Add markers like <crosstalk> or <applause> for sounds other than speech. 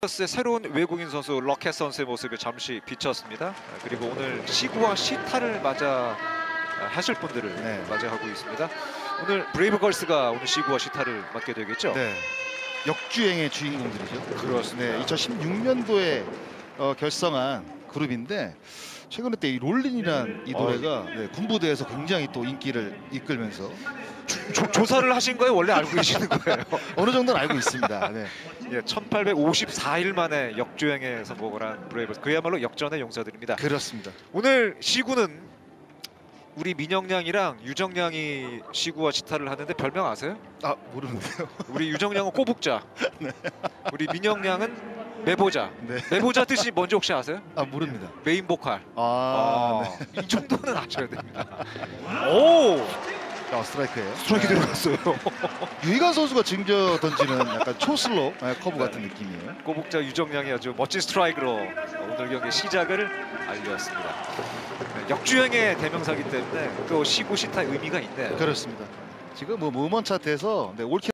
의 새로운 외국인 선수 로켓 선수의 모습이 잠시 비쳤습니다. 아, 그리고 오늘 시구와 시타를 맞아 아, 하실 분들을 네. 맞이하고 있습니다. 오늘 브레이브걸스가 오늘 시구와 시타를 맡게 되겠죠? 네. 역주행의 주인공들이죠. 그렇습니다. 네, 2016년도에 어, 결성한 그룹인데 최근에 때 이 롤린이란 이 노래가 네, 군부대에서 굉장히 또 인기를 이끌면서 조, 조사를 하신 거예요? 원래 알고 계시는 거예요? <laughs> 어느 정도는 알고 있습니다. 네. <laughs> 예, 1854일 만에 역주행에 성공을 한 브레이브걸스 그야말로 역전의 용사들입니다. 그렇습니다. 오늘 시구는 우리 민영양이랑 유정양이 시구와 시타를 하는데 별명 아세요? 아 모르는데요. <laughs> 우리 유정양은 꼬북좌, 우리 민영양은 메보좌. 네. 메보좌 뜻이 뭔지 혹시 아세요? 아 모릅니다. 메인 보컬. 아, 아, 이 정도는 아셔야 됩니다. 오, 네. 아, 스트라이크예요. 스트라이크 네. 들어갔어요. <laughs> 유희관 선수가 즐겨 던지는 약간 초슬로 네, 커브 같은 느낌이에요. 꼬북좌 유정양이 아주 멋진 스트라이크로 오늘 경기 시작을 알렸습니다. 네, 역주행의 대명사기 때문에 또 시구 시타의 의미가 있네요. 그렇습니다. 지금 뭐 음원 차트에서 네, all kill